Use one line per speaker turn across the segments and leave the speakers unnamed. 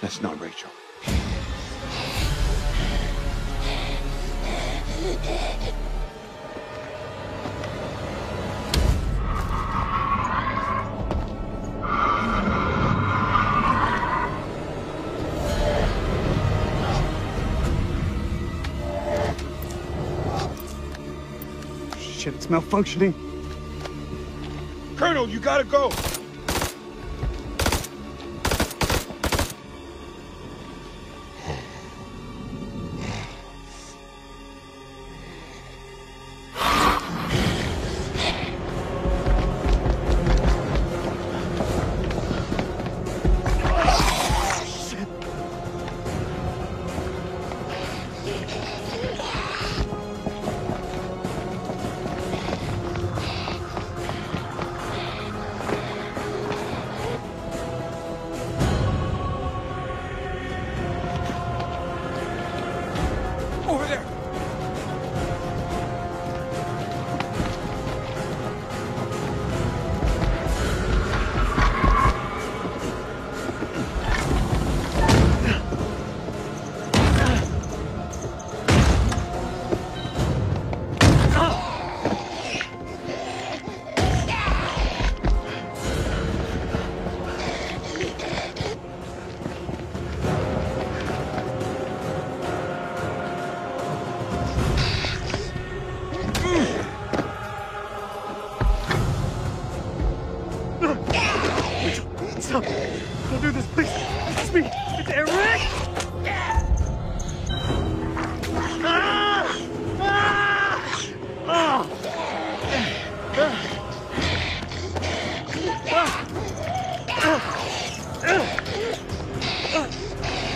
That's not Rachel.
Shit, it's malfunctioning.
Colonel, you gotta go!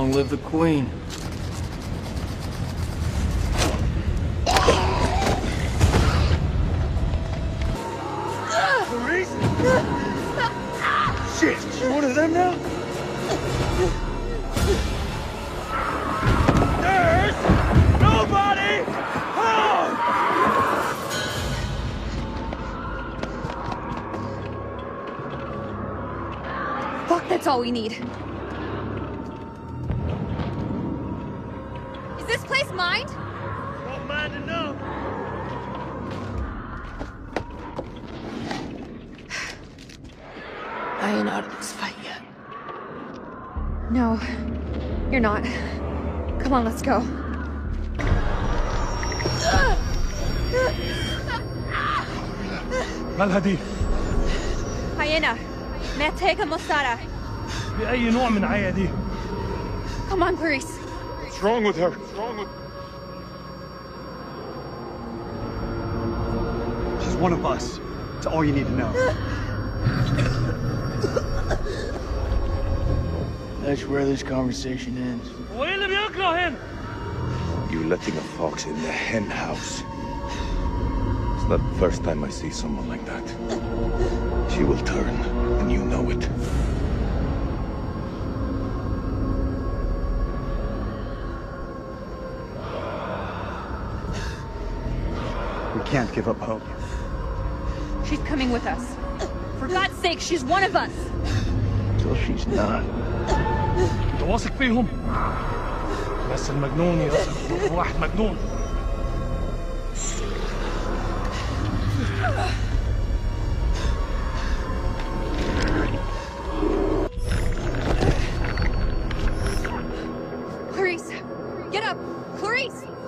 Long live the Queen.
Maurice? Shit! You one of them now? There's nobody home!
Fuck, that's all we need. you're not. Come on, let's go.
مالهدي
Hyena, Mateka Mosara.
بأي نوع من عيا دي
Come on, Clarice.
What's wrong with her? What's wrong with...
She's one of us. It's all you need to know.
That's where this conversation ends.
You're letting a fox in the hen house. It's not the first time I see someone like that. She will turn, and you know it.
We can't give up hope.
She's coming with us. For God's sake, she's one of us!
Till she's not.
واثق فيهم بس المجنون يثق واحد مجنون
Clarice, get up! Clarice!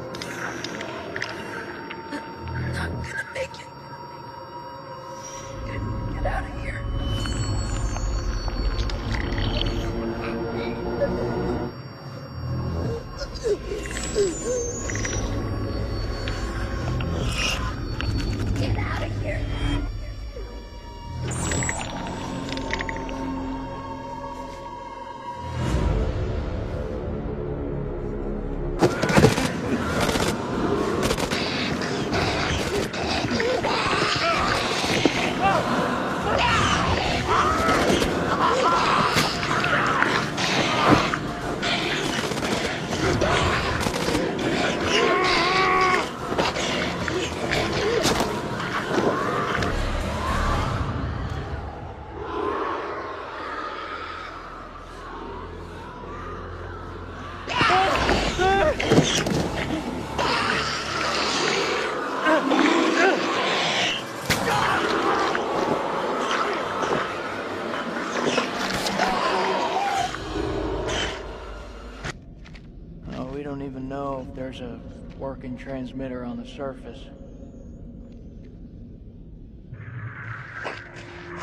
Don't even know if there's a working transmitter on the surface.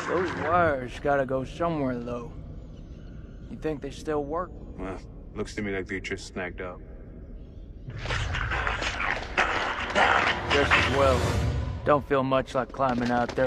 Those wires gotta go somewhere, though. You think they still work?
Well, looks to me like they just snagged up.
Just as well. Don't feel much like climbing out there.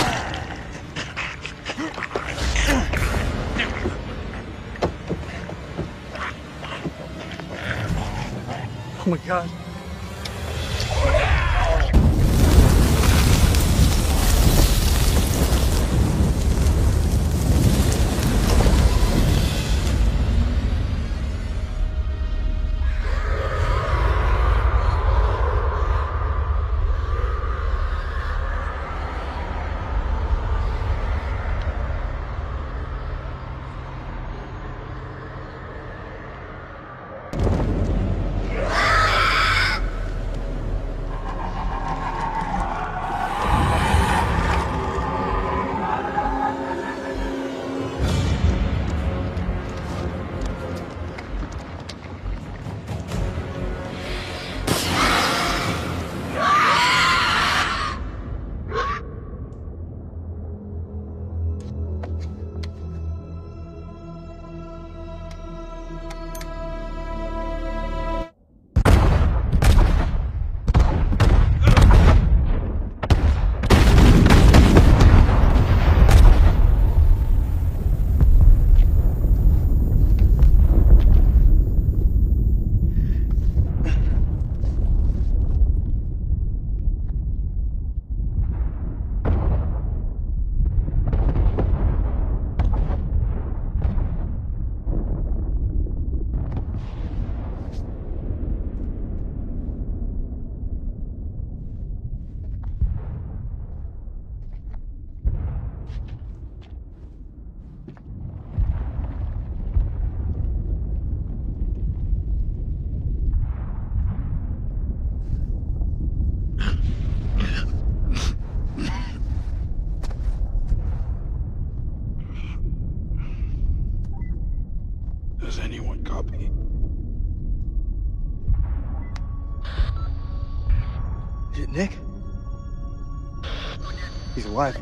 my god.
He's alive.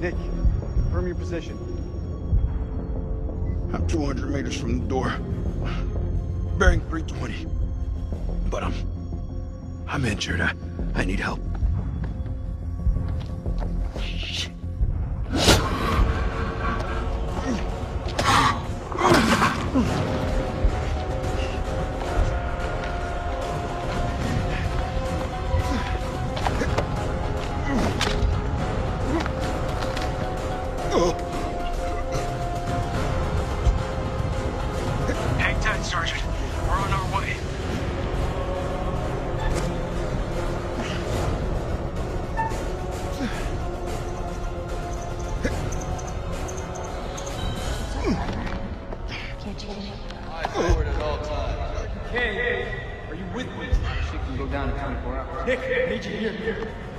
Nick, confirm your position.
I'm 200 meters from the door. Bearing 320. But I'm... I'm injured. I, I need help. Shit.
Hours.
Nick, I